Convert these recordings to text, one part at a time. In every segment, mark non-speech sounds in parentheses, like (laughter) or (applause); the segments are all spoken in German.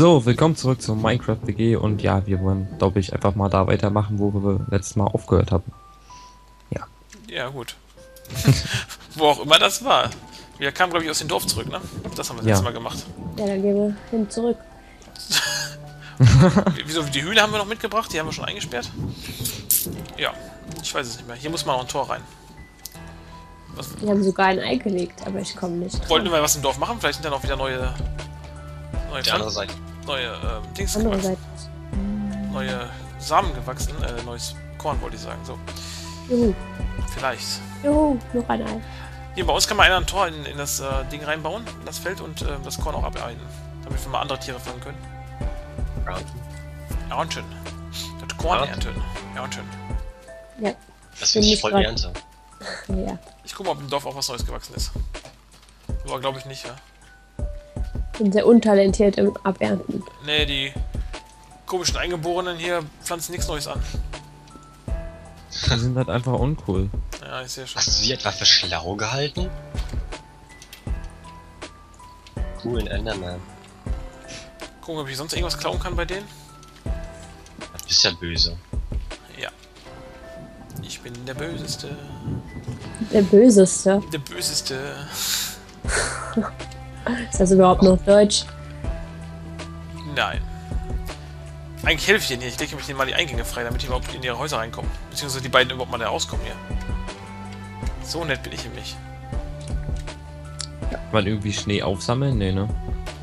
So, willkommen zurück zur Minecraft WG und ja, wir wollen, glaube ich, einfach mal da weitermachen, wo wir letztes Mal aufgehört haben. Ja, gut. (laughs) Wo auch immer das war. Wir kamen, glaube ich, aus dem Dorf zurück, ne? Das haben wir das Ja. letzte Mal gemacht. Ja, dann gehen wir hin zurück. Wie- (laughs) Wieso, die Höhle haben wir noch mitgebracht? Die haben wir schon eingesperrt? Ja, ich weiß es nicht mehr. Hier muss mal noch ein Tor rein. Was, Die haben sogar ein Ei gelegt, aber ich komme nicht. wollten wir was im Dorf machen? Vielleicht sind dann auch wieder neue... Neue, Die andere Pflanzen, Seite. Neue ähm, Dings Andere gewachsen. Seite. Neue Samen gewachsen. Äh, neues Korn, wollte ich sagen. So, Juhu. vielleicht. Juhu, noch ein Ei. Hier bei uns kann man einer ein Tor in, in das äh, Ding reinbauen, in das Feld und äh, das Korn auch abeinen. Damit wir mal andere Tiere fangen können. Ernten. Das Korn Ernten. ernten. Ernten. Ja, Das finde ich voll Ernte. (laughs) ja. Ich gucke mal, ob im Dorf auch was Neues gewachsen ist. Aber glaube ich nicht, ja. Bin sehr untalentiert im Abernten. Nee, die komischen Eingeborenen hier pflanzen nichts Neues an. Die sind halt einfach uncool. Ja, ich sehe schon. Hast du sie etwa für schlau gehalten? Coolen Enderman. Gucken, ob ich sonst irgendwas klauen kann bei denen. Du bist ja böse. Ja. Ich bin der Böseste. Der Böseste. Der Böseste. (laughs) Ist das überhaupt noch Deutsch? Nein. Eigentlich helfe ich denen hier. Ich lege mich denen mal die Eingänge frei, damit die überhaupt in ihre Häuser reinkommen. Beziehungsweise die beiden überhaupt mal da rauskommen hier. So nett bin ich in mich. Kann man irgendwie Schnee aufsammeln? Nee, ne?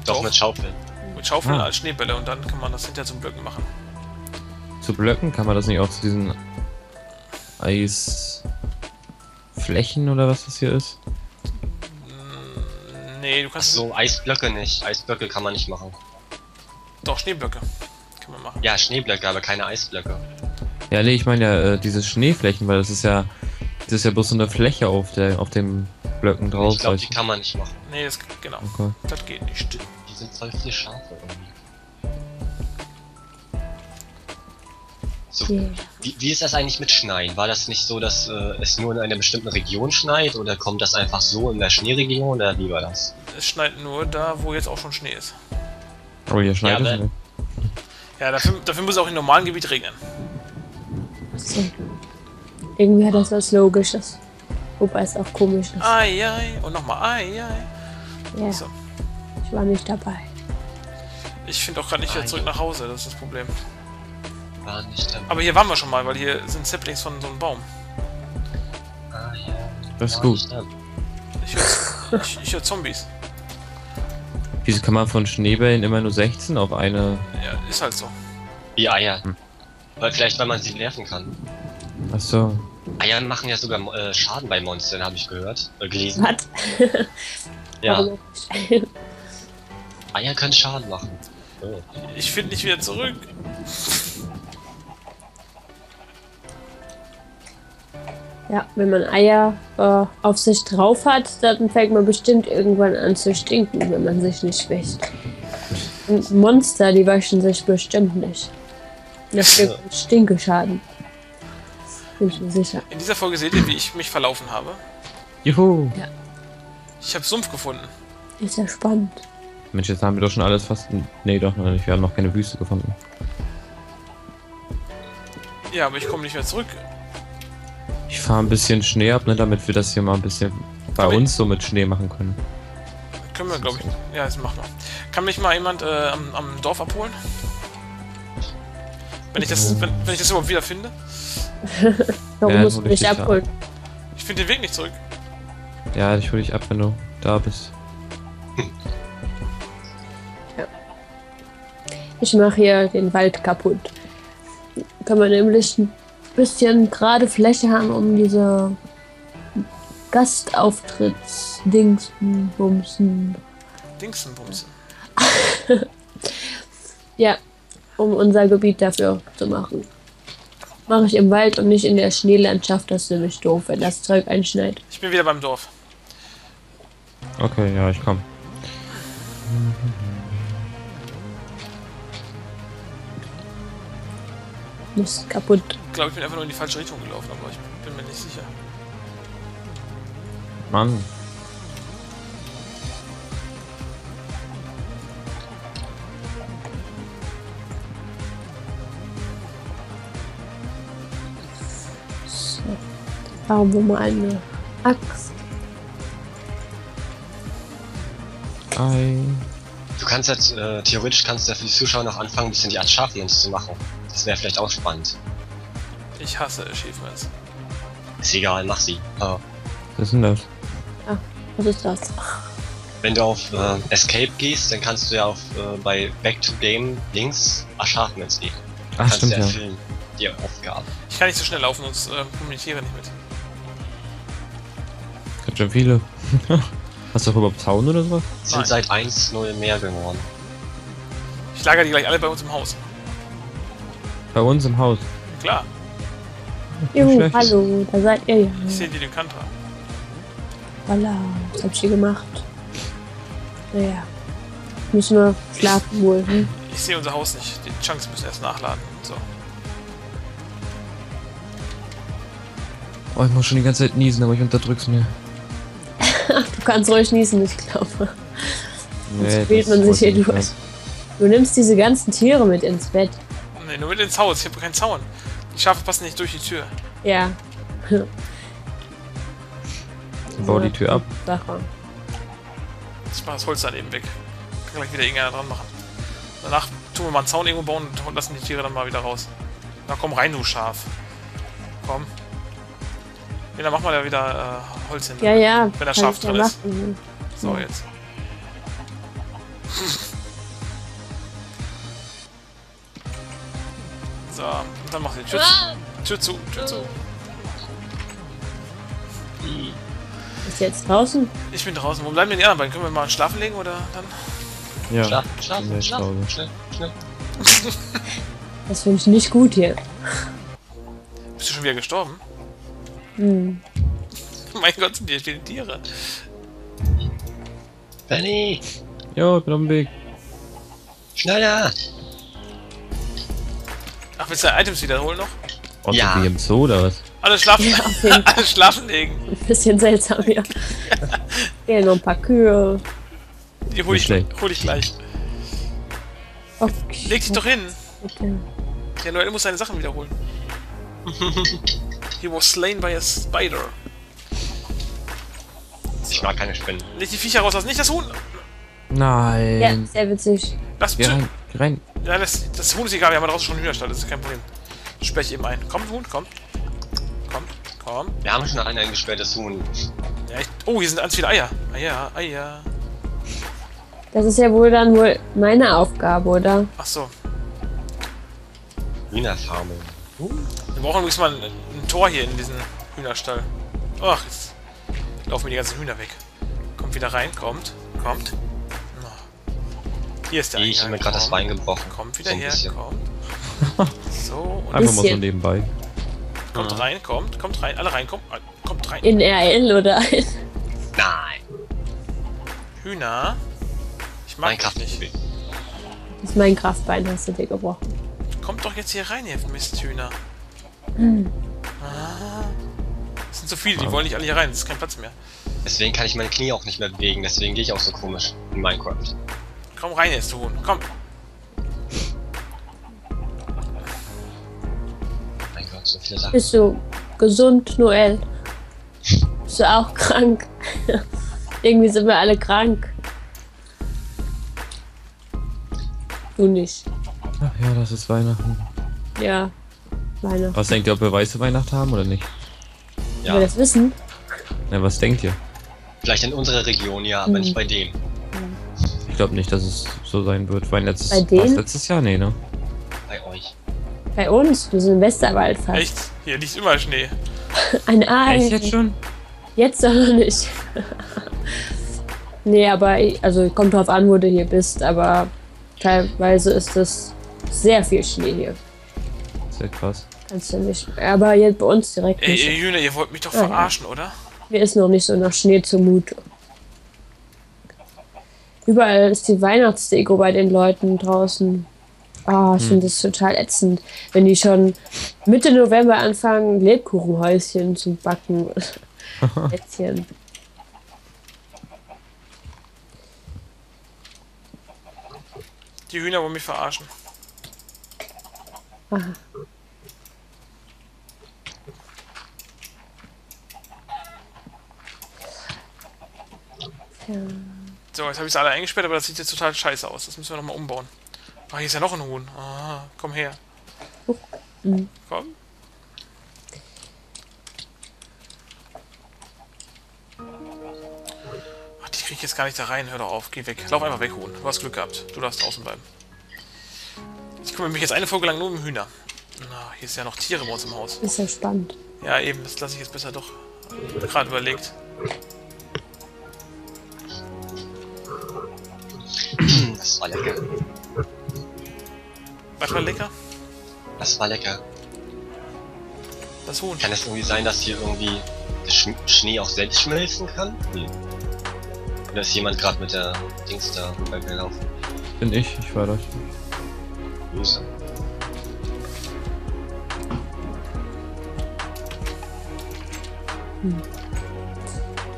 Doch, Doch. mit Schaufeln. Mit Schaufeln Ah. als Schneebälle und dann kann man das hinterher zum Blöcken machen. Zu Blöcken kann man das nicht auch zu diesen Eisflächen oder was das hier ist? Nee, du Ach kannst so, Eisblöcke nicht. Eisblöcke kann man nicht machen. doch Schneeblöcke. Kann man machen. Ja, Schneeblöcke, aber keine Eisblöcke. Ja, nee, ich meine ja äh, diese Schneeflächen, weil das ist ja das ist ja bloß so eine Fläche auf der auf den Blöcken drauf. ich glaube, die kann man nicht machen. Nee, das genau. okay. Das geht nicht. Die sind voll viele Schafe irgendwie. So, Yeah. wie, wie ist das eigentlich mit Schneien? War das nicht so, dass äh, es nur in einer bestimmten Region schneit oder kommt das einfach so in der Schneeregion oder wie war das? Es schneit nur da, wo jetzt auch schon Schnee ist. Oh, hier schneit Ja, es. Ja, dafür, dafür muss es auch im normalen Gebiet regnen. So. Irgendwie hat das was Logisches. Wobei es auch komisch ist. Ei, ei. Und nochmal ei, ei. Ja, So. ich war nicht dabei. Ich finde auch gerade nicht wieder zurück nach Hause. Das ist das Problem. War nicht dabei. Aber hier waren wir schon mal, weil hier sind Saplings von so einem Baum. Ah, ja. Das ist gut. Ich höre hör Zombies. Wieso kann man von Schneebällen immer nur 16 auf eine. Ja, ist halt so. Die Eier. Hm. Weil vielleicht, weil man sie werfen kann. Achso. Eier machen ja sogar äh, Schaden bei Monstern, habe ich gehört. Äh, gelesen. Was? (laughs) Ja? (laughs) Eier können Schaden machen. Oh. Ich finde nicht wieder zurück. Ja, wenn man Eier äh, auf sich drauf hat, dann fängt man bestimmt irgendwann an zu stinken, wenn man sich nicht wäscht. Und Monster, die waschen sich bestimmt nicht. Das gibt Stinkeschaden. Bin ich mir sicher. In dieser Folge seht ihr, wie ich mich verlaufen habe. Juhu! Ich habe Sumpf gefunden. Ist ja spannend. Mensch, jetzt haben wir doch schon alles fast. Nee, doch noch nicht. Wir haben noch keine Wüste gefunden. Ja, aber ich komme nicht mehr zurück. Ich fahre ein bisschen Schnee ab, ne, damit wir das hier mal ein bisschen bei uns so mit Schnee machen können. Können wir, glaube ich. Ja, das machen wir. Kann mich mal jemand äh, am, am Dorf abholen? Wenn ich das, wenn, wenn ich das überhaupt wieder finde? (laughs) Warum Ja, musst du mich abholen? Ich finde den Weg nicht zurück. Ja, ich hole dich ab, wenn du da bist. Ich mache hier den Wald kaputt. Kann man nämlich bisschen gerade Fläche haben, um diese Gastauftritts-Dingsen, Bumsen. Dingsenbumsen. (laughs) Ja, um unser Gebiet dafür zu machen. Mache ich im Wald und nicht in der Schneelandschaft. Das ist nämlich doof, wenn das Zeug einschneit. Ich bin wieder beim Dorf. Okay, ja, ich komm. Lust kaputt. Ich glaube, ich bin einfach nur in die falsche Richtung gelaufen, aber ich bin mir nicht sicher. Mann. So. Warum eine Axt? Ei. Du kannst jetzt, äh, theoretisch kannst du ja für die Zuschauer noch anfangen, ein bisschen die Achavians zu machen. Das wäre vielleicht auch spannend. Ich hasse Achievements. Ist egal, mach sie. Äh, Was ist denn das? Was ist das? wenn du auf äh, Escape gehst, dann kannst du ja auf äh, bei Back to Game links Achievements gehen. Ach, kannst stimmt du ja. erfüllen. Die Aufgaben. Ich kann nicht so schnell laufen, sonst äh, kommuniziere nicht mit. Ganz schön viele. (laughs) Hast du auch überhaupt Zaun oder sowas? Sind Nein. seit 1.0 mehr geworden. Ich lager die gleich alle bei uns im Haus. Bei uns im Haus. Klar, Juhu, hallo, da seid ihr ja. ich sehe die den Kantra. Voila, was hab ich hier gemacht? Naja. Müssen wir schlafen wohl, hm? Ich sehe unser Haus nicht. Die Chunks müssen erst nachladen. So. Oh, ich muss schon die ganze Zeit niesen, aber ich unterdrück's mir. (laughs) Du kannst ruhig niesen, ich glaube. Nee, wählt man das sich hier durch. Du nimmst diese ganzen Tiere mit ins Bett. Ne, nur mit ins Haus. Ich habe keinen Zaun. Die Schafe passen nicht durch die Tür. Ja. Bau die Tür ab. Sache. Ich mache das Holz dann eben weg. Kann gleich wieder irgendeiner dran machen. Danach tun wir mal einen Zaun irgendwo bauen und lassen die Tiere dann mal wieder raus. Na komm rein, du Schaf. Komm. Ja, dann machen wir da wieder äh, Holz hin. Ja, ja. Wenn der kann Schaf drin ist. machen. So, jetzt. So, und dann mach die Tür zu. Tür zu, Tür zu. Ist jetzt draußen? Ich bin draußen. Wo bleiben denn die anderen beiden? Können wir mal schlafen legen oder dann? Ja. Schlaf, schlaf, Ja, ich schlaf, glaube. (laughs) schnell, schnell. Das finde ich nicht gut hier. Bist du schon wieder gestorben? Hm. (laughs) mein Gott, sind hier viele Tiere. Benny, Jo, ich bin auf dem Weg. schneller! Ach, willst du Items wiederholen noch? Und Ja. wie im Zoo oder was? Alle schlafen, Ja, (laughs) alle schlafen legen. Ein bisschen seltsam hier. Hier noch ein paar Kühe. Die hol ich, hol ich gleich. Okay. Leg dich doch hin. Bitte. Der Leute muss seine Sachen wiederholen. He was slain by a spider. Ich mag keine Spinnen. Leg die Viecher raus, lass nicht das Huhn. Nein. Ja, sehr witzig. Lass geh rein. Ja, das, das Huhn ist egal, wir haben draußen schon einen Hühnerstall, das ist kein Problem. Ich eben ein. Komm, Huhn, komm. Komm, komm. Wir haben schon ein eingesperrtes Huhn. Ja, ich, oh, hier sind ganz viele Eier. Eier, Eier. Das ist ja wohl dann wohl meine Aufgabe, oder? Ach so. Hühnerfarming. Wir brauchen übrigens mal ein, ein Tor hier in diesen Hühnerstall. Ach, jetzt laufen mir die ganzen Hühner weg. Kommt wieder rein, kommt, kommt. Hier ist der Ich habe mir gerade das Kommt, Bein gebrochen. Kommt wieder So ein her, bisschen. kommt. (laughs) So, und Einfach mal so nebenbei. kommt rein, kommt, kommt rein, alle rein, kommt, kommt rein. In RL oder ein. Nein! Hühner. Ich mag Minecraft nicht. Das Minecraft-Bein hast du dir gebrochen. Kommt doch jetzt hier rein, ihr Misthühner. Ah. Es sind so viele, die wollen nicht alle hier rein, es ist kein Platz mehr. Deswegen kann ich meine Knie auch nicht mehr bewegen, deswegen gehe ich auch so komisch in Minecraft. Komm rein jetzt, du Huhn. Komm. Mein Gott, so viele Sachen. Bist du gesund, Noel? Bist du auch krank? (laughs) Irgendwie sind wir alle krank. Du nicht. Ach ja, das ist Weihnachten. Ja. Meine. Was denkt ihr, ob wir weiße Weihnachten haben oder nicht? Ja. Ja, wir das wissen? Na, was denkt ihr? vielleicht in unserer Region, ja, aber Hm. nicht bei dem. Ich glaube nicht, dass es so sein wird. Weil letztes, Bei denen? letztes Jahr? Nee, ne? Bei euch. Bei uns. Wir sind im Westerwald fast. Echt? Hier liegt immer Schnee. (laughs) Ein Ei. Echt jetzt schon? Jetzt doch noch nicht. (laughs) nee, aber also kommt drauf an, wo du hier bist, aber teilweise ist das sehr viel Schnee hier. Sehr krass. Kannst du nicht. Aber jetzt bei uns direkt Ey, nicht. ihr Hühner, ihr wollt mich doch Ah, ja. verarschen, oder? Mir ist noch nicht so nach Schnee zumute. Überall ist die Weihnachtsdeko bei den Leuten draußen. Ah, oh, ich hm. finde das total ätzend, wenn die schon Mitte November anfangen, Lebkuchenhäuschen zu backen. (laughs) Plätzchen. Die Hühner wollen mich verarschen. Aha. Ja. So, jetzt habe ich es alle eingesperrt, aber das sieht jetzt total scheiße aus. Das müssen wir nochmal umbauen. Ah, hier ist ja noch ein Huhn. Ah, komm her. Mhm. Komm. Ach, die kriege ich jetzt gar nicht da rein. Hör doch auf. Geh weg. Lauf einfach weg, Huhn. Du hast Glück gehabt. Du darfst draußen bleiben. Ich kümmere mich jetzt eine Folge lang nur um Hühner. Na, hier ist ja noch Tiere bei uns im Haus. Ist ja spannend. Ja, eben. Das lasse ich jetzt besser doch. Gerade überlegt. Das war lecker. Was war lecker? Das war lecker. Das Huhn. Kann es irgendwie sein, dass hier irgendwie der Sch Schnee auch selbst schmelzen kann? Nee. Oder ist jemand gerade mit der Dings da rübergelaufen? Bin ich, ich war das. Böse.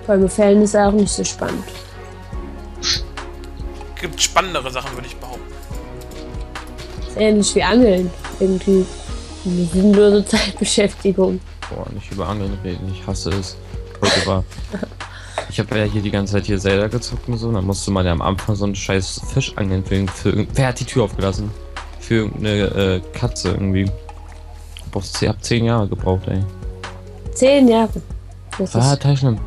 Bei Befällen ist er auch nicht so spannend. Gibt spannendere Sachen, würde ich behaupten. Ist ähnlich wie Angeln. Irgendwie eine sinnlose Zeitbeschäftigung. Boah, nicht über Angeln reden, ich hasse es. Ich habe ja hier die ganze Zeit hier Zelda gezockt und so, und dann musste man ja am Anfang so einen scheiß Fisch angeln für, für Wer hat die Tür aufgelassen? Für irgendeine äh, Katze irgendwie. Du hab zehn Jahre gebraucht, ey. Zehn Jahre. Das Ah, schlimm.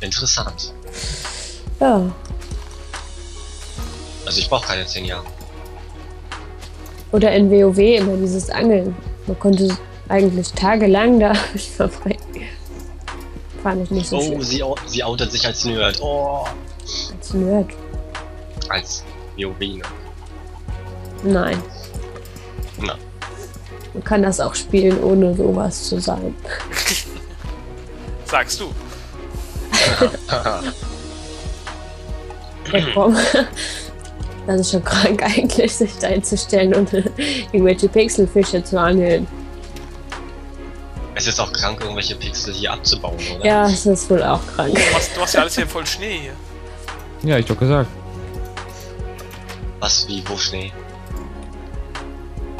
Interessant. Ja. Also ich brauche keine 10 Jahre. Oder in WoW immer dieses Angeln. Man konnte eigentlich tagelang da (laughs) verbringen. Fand ich nicht so Oh, schlimm. sie, au- sie outet sich als Nerd. Oh. Als Nerd. Als WoW. Nein. Na. Man kann das auch spielen, ohne sowas zu sein. Sagst du. (laughs) (laughs) Komm. Das ist schon krank (laughs) eigentlich, sich da hinzustellen und (laughs) irgendwelche Pixelfische zu angeln. Es ist auch krank, irgendwelche Pixel hier abzubauen, oder? Ja, es ist wohl auch krank. Du hast, du hast ja alles hier voll Schnee hier. Ja, ich doch gesagt. Was, wie, wo Schnee?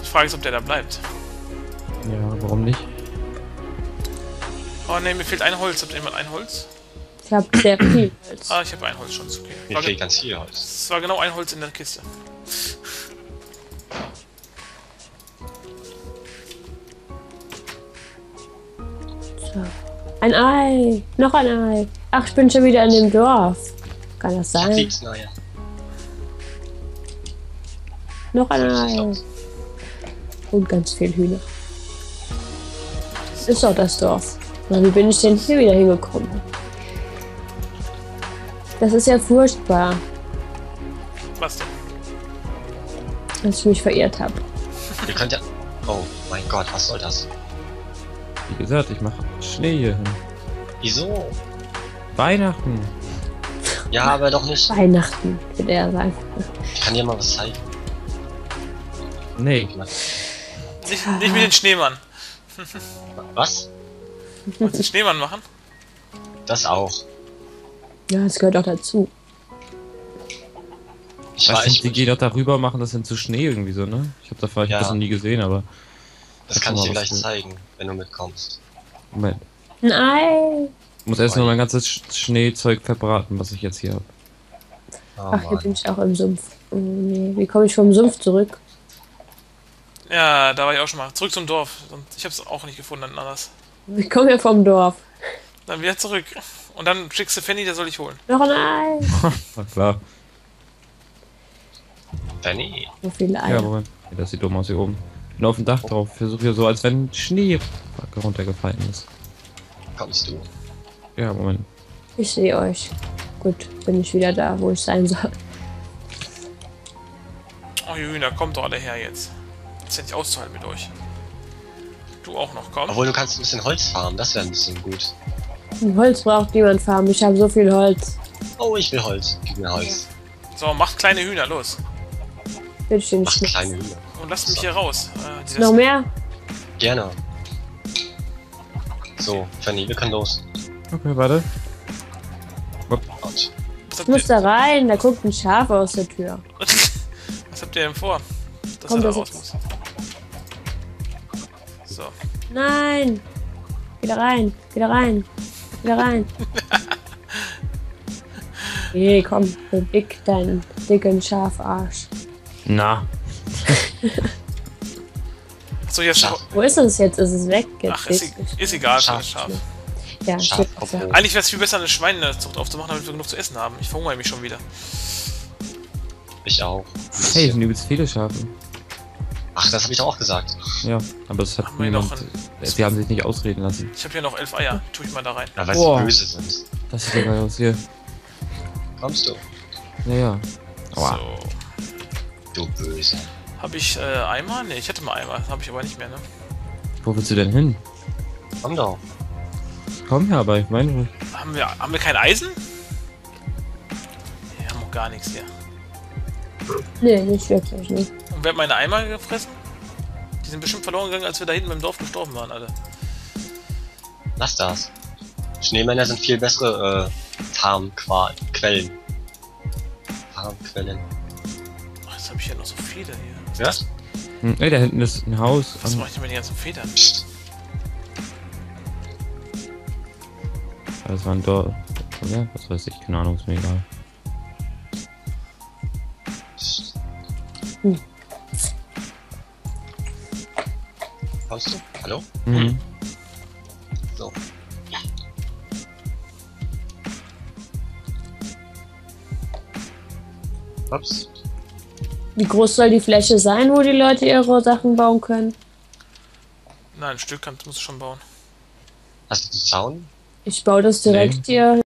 Die Frage ist, ob der da bleibt. Ja, warum nicht? Oh ne, mir fehlt ein Holz. Habt ihr jemand ein Holz? Ich habe sehr viel Holz. Ah, ich habe ein Holz schon. Okay. Mir fehlt ganz viel Holz. es war genau ein Holz in der Kiste. So. Ein Ei. Noch ein Ei. Ach, ich bin schon wieder in dem Dorf. Kann das Ich sein? lieb's, naja. Noch ein Ei. Und ganz viel Hühner. Ist doch das Dorf. Na, wie bin ich denn hier wieder hingekommen? Das ist ja furchtbar, Was denn? dass ich mich verirrt habe. Ihr könnt ja... Oh mein Gott, was soll das? Wie gesagt, ich mache Schnee hier hin. Wieso? Weihnachten. Ja, aber doch nicht. Weihnachten, würde er sagen. Ich kann dir mal was zeigen. Nee. Nicht, nicht mit den Schneemann. Was? Wolltest du den Schneemann machen? Das auch. Ja, das gehört auch dazu. Ich war Weißt du, echt... die gehen doch darüber, machen das hin zu Schnee irgendwie so, ne? Ich habe da vielleicht Ja. das noch nie gesehen, aber. Das kann ich dir gleich zeigen, wenn du mitkommst. Moment. Ein Ei. Ich muss erst noch mein ganzes Sch- Schneezeug verbraten, was ich jetzt hier habe. Oh, Ach, hier Mann. bin ich auch im Sumpf. Oh, nee. Wie komme ich vom Sumpf zurück? Ja, da war ich auch schon mal. Zurück zum Dorf. Ich habe es auch nicht gefunden, anders. Ich komme ja vom Dorf. Dann wieder zurück. Und dann schickst du Fanny, der soll ich holen. Noch ein Ei. (laughs) Na klar. Fanny. So viele Eier. Ja, Moment. Ja, das sieht dumm aus hier oben. Bin auf dem Dach drauf. Versuche hier so, als wenn Schnee runtergefallen ist. Kommst du? Ja, Moment. Ich sehe euch. Gut, bin ich wieder da, wo ich sein soll. Oh, ihr Hühner, kommt doch alle her jetzt. Ist ja nicht auszuhalten mit euch. Du auch noch, komm. Obwohl, du kannst ein bisschen Holz farmen, das wäre ein bisschen gut. Ein Holz braucht niemand farmen. Ich habe so viel Holz. Oh, ich will Holz. Gib mir Holz. So, macht kleine Hühner, los. Bitte schön, Mach Schnitt. kleine Hühner. Und lasst mich hier raus. Äh, Noch mehr? Gerne. So, Fanny, wir können los. Okay, warte. Ich muss da rein. Da guckt ein Schaf aus der Tür. (laughs) was habt ihr denn vor? Dass Komm, er da raus muss. So. Nein. Wieder rein. Wieder rein. Wieder rein. Nee, komm, beweg deinen dicken Schafarsch. Na, Achso, jetzt Schaf. Wo ist es jetzt? Ist es weg? Jetzt Ach, ist, ist egal, Schaf. Schaf. Schaf. Ja, Schaf, hoch. Eigentlich wäre es viel besser, eine Schweinezucht aufzumachen, damit wir genug zu essen haben. Ich verhungere mich schon wieder. Ich auch. hey, sind übelst viele Schafe. Ach, das habe ich doch auch gesagt. Ja, aber es hat Haben niemand. noch Sie haben sich nicht ausreden lassen. Ich habe hier noch elf Eier. Tue ich mal da rein. Ja, weil Boah. sie böse sind. Das sieht ja geil aus hier. Kommst du? Ja, ja. Aua. So. Du böse. Habe ich äh, Eimer? Ne, ich hätte mal Eimer. Habe ich aber nicht mehr, ne? Wo willst du denn hin? Komm doch. Komm her, aber ich meine. Haben wir, haben wir kein Eisen? Wir haben auch gar nichts hier. Nee, nicht wirklich, nicht. Und wer hat meine Eimer gefressen? Die sind bestimmt verloren gegangen, als wir da hinten beim Dorf gestorben waren, alle. Lass das. Schneemänner sind viel bessere äh, Farmquellen. Farmquellen. Ach, jetzt habe ich hier noch so viele hier. Ja? Hm, ey, da hinten ist ein Haus. Was mache ich denn mit den ganzen Federn? Psst. Das war ein Dorf. Oder? Was weiß ich, keine Ahnung, ist mir egal. Hm. Kommst du? Hallo? Mhm. So. Ups. Wie groß soll die Fläche sein, wo die Leute ihre Sachen bauen können? Nein, ein Stück kann, muss ich schon bauen. Hast du den Zaun? Ich baue das direkt Nee. hier